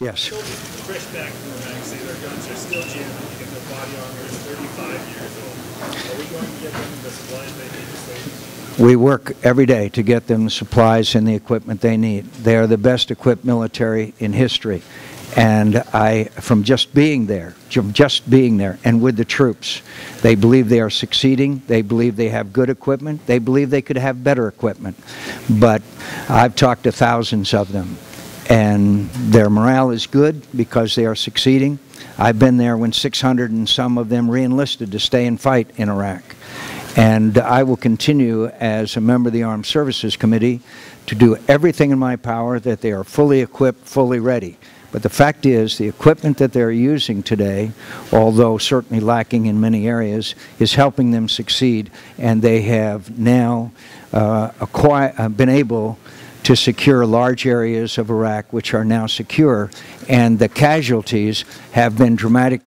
Yes. Fresh back from say their guns are still jammed because their body armor is 35 years old. Are we going to get them the supplies they need to stay? We work every day to get them the supplies and the equipment they need. They are the best equipped military in history. And I, from just being there, from just being there and with the troops, they believe they are succeeding. They believe they have good equipment. They believe they could have better equipment. But I've talked to thousands of them, and their morale is good because they are succeeding. I've been there when 600 and some of them re-enlisted to stay and fight in Iraq. And I will continue as a member of the Armed Services Committee to do everything in my power that they are fully equipped, fully ready. But the fact is, the equipment that they're using today, although certainly lacking in many areas, is helping them succeed, and they have now uh, acquire, uh, been able to secure large areas of Iraq which are now secure, and the casualties have been dramatic.